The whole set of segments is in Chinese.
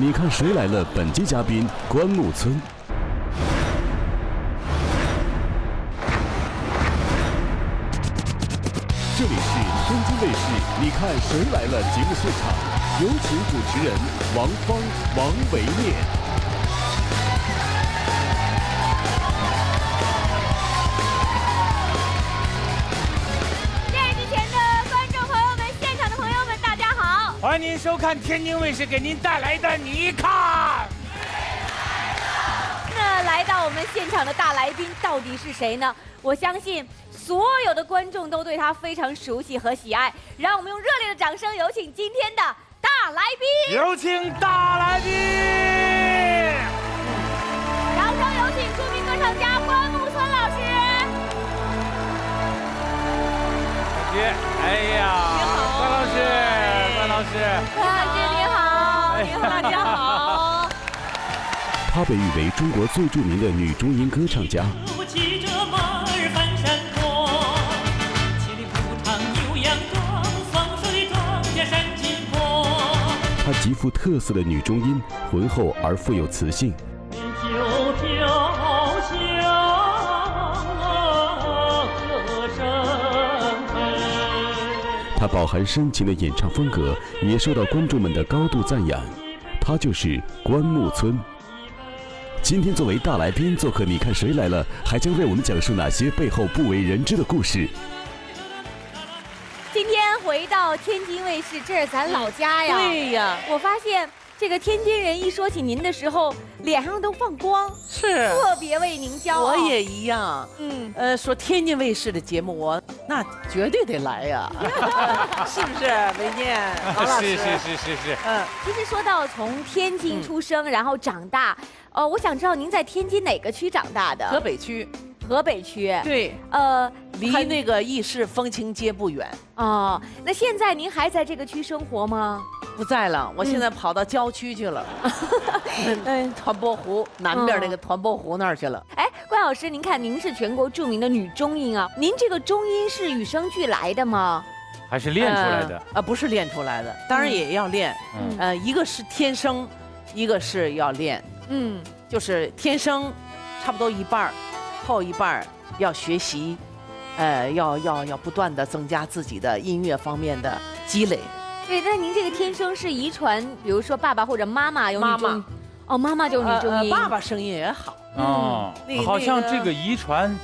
你看谁来了？本期嘉宾关牧村。这里是天津卫视《你看谁来了》节目现场，有请主持人王芳、王维念。欢迎您收看天津卫视给您带来的《你看》。那来到我们现场的大来宾到底是谁呢？我相信所有的观众都对他非常熟悉和喜爱。让我们用热烈的掌声，有请今天的大来宾！有请大来宾！掌声有请著名歌唱家关牧村老师。姐，哎呀，老师，关老师你好，哎你好，大家好。她被誉为中国最著名的女中音歌唱家。她极富特色的女中音，浑厚而富有磁性。飞。她饱含深情的演唱风格也受到观众们的高度赞扬。他就是关牧村。今天作为大来宾做客，你看谁来了？还将为我们讲述哪些背后不为人知的故事？今天回到天津卫视，这是咱老家呀。对呀，我发现这个天津人一说起您的时候，脸上都放光，是，特别为您骄傲。我也一样。嗯，呃，说天津卫视的节目，我那绝对得来呀，是不是？维念，王老师，是是是是是。嗯，其实说到从天津出生，然后长大，呃，我想知道您在天津哪个区长大的？河北区，河北区。对，呃，很离那个意式风情街不远。哦，那现在您还在这个区生活吗？不在了，我现在跑到郊区去了，嗯，团泊湖南边那个团泊湖那儿去了。哎，关老师，您看您是全国著名的女中音啊，您这个中音是与生俱来的吗？还是练出来的呃。啊，不是练出来的，当然也要练。嗯呃，一个是天生，一个是要练，嗯，就是天生差不多一半儿，后一半儿要学习，呃，要要要不断的增加自己的音乐方面的积累。对，那您这个天生是遗传，比如说爸爸或者妈妈有女妈中妈，哦，妈妈就是女中音，呃呃爸爸声音也好，哦那，好像这个遗传，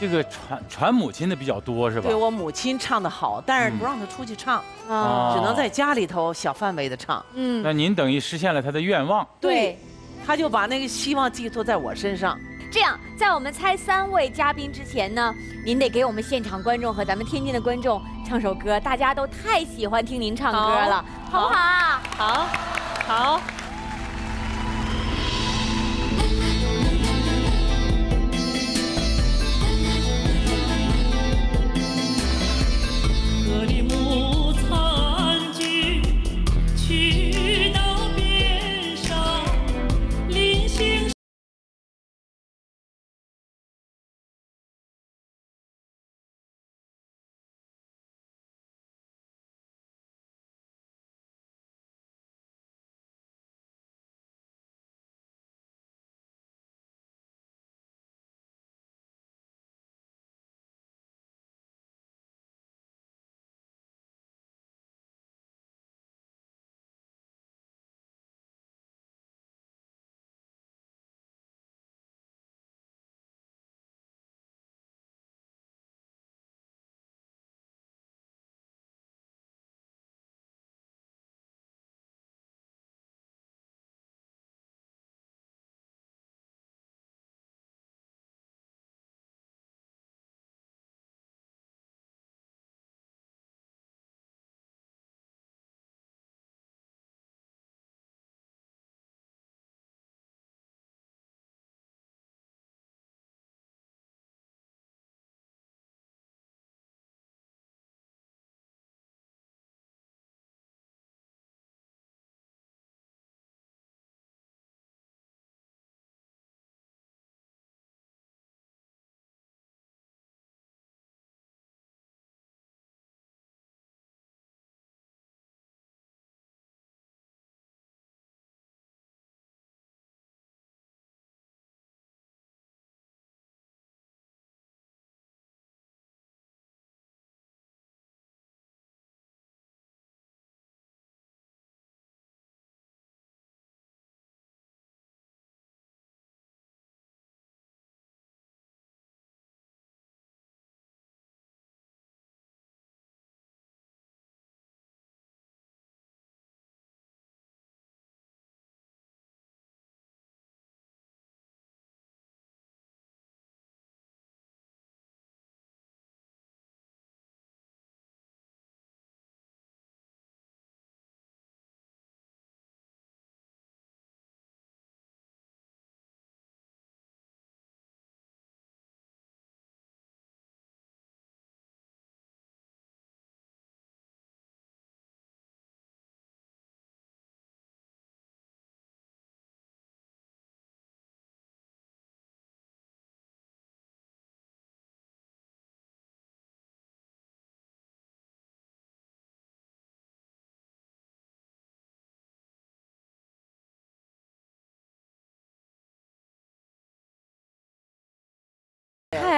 这个传传母亲的比较多是吧对？我母亲唱的好，但是嗯不让她出去唱，啊，只能在家里头小范围的唱。嗯，那您等于实现了她的愿望。对。她就把那个希望寄托在我身上。这样，在我们猜三位嘉宾之前呢，您得给我们现场观众和咱们天津的观众唱首歌，大家都太喜欢听您唱歌了，好不好？好，好。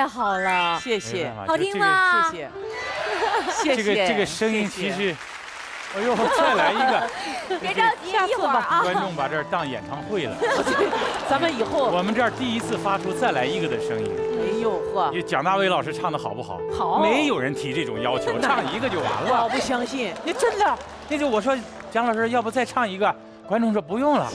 太好了，谢谢好听吗？谢谢，谢谢。这个这个声音谢谢其实，哎呦，再来一个，别着急，一会儿啊。观众把这儿当演唱会了。咱们以后，我们这儿第一次发出再来一个的声音。哎呦呵蒋大为老师唱的好不好？好没有人提这种要求，唱一个就完了。我不相信，你真的，那就我说蒋老师，要不再唱一个？观众说不用了。